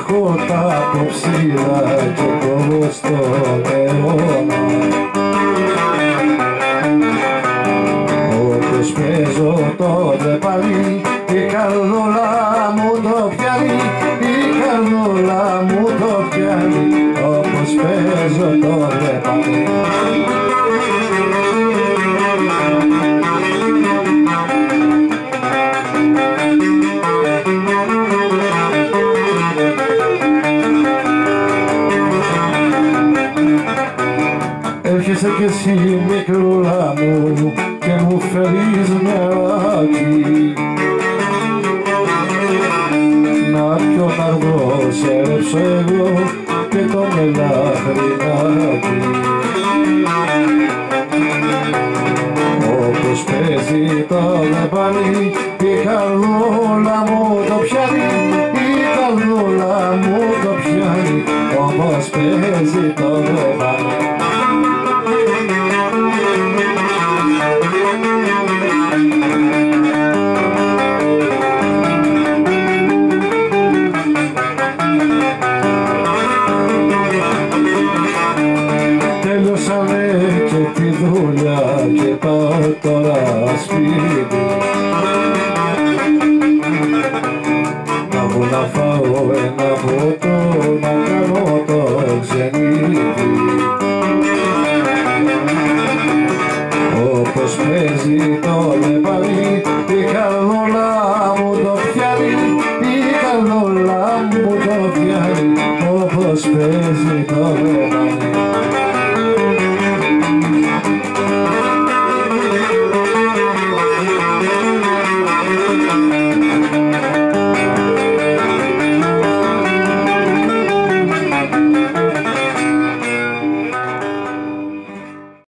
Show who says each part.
Speaker 1: έχω τα ποψίλα και κόβω στον αιώνα Όπως παίζω τότε πάλι η καρδούλα μου το πιάνει η καρδούλα μου το πιάνει. Όπως παίζω τότε πάλι Έρχεσαι κι εσύ μικρούλα μου και μου φέρεις νεράκι. Να πιω να βγω σε ρέψω εγώ και το μελάχρινάκι Όπως παίζει το λεπάνι η καρδούλα μου το πιάνει η καρδούλα μου το πιάνει. Όπως παίζει το λεπάνι Και τη δουλειά και το τώρα σπίτι. Να βγω να φάω ένα ποτό, να κάνω το ξενίδι Όπως παίζει το λεπαρί, η καλούλα μου το πιάνει Η καλούλα μου το πιάνει, όπως παίζει το